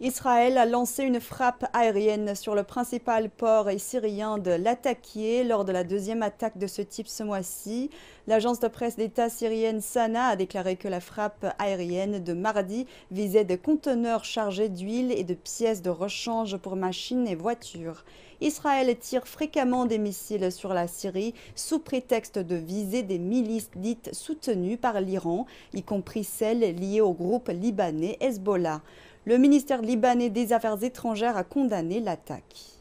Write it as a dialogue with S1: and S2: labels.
S1: Israël a lancé une frappe aérienne sur le principal port syrien de Latakia lors de la deuxième attaque de ce type ce mois-ci. L'agence de presse d'État syrienne Sana a déclaré que la frappe aérienne de mardi visait des conteneurs chargés d'huile et de pièces de rechange pour machines et voitures. Israël tire fréquemment des missiles sur la Syrie sous prétexte de viser des milices dites soutenues par l'Iran, y compris celles liées au groupe libanais Hezbollah. Le ministère libanais des Affaires étrangères a condamné l'attaque.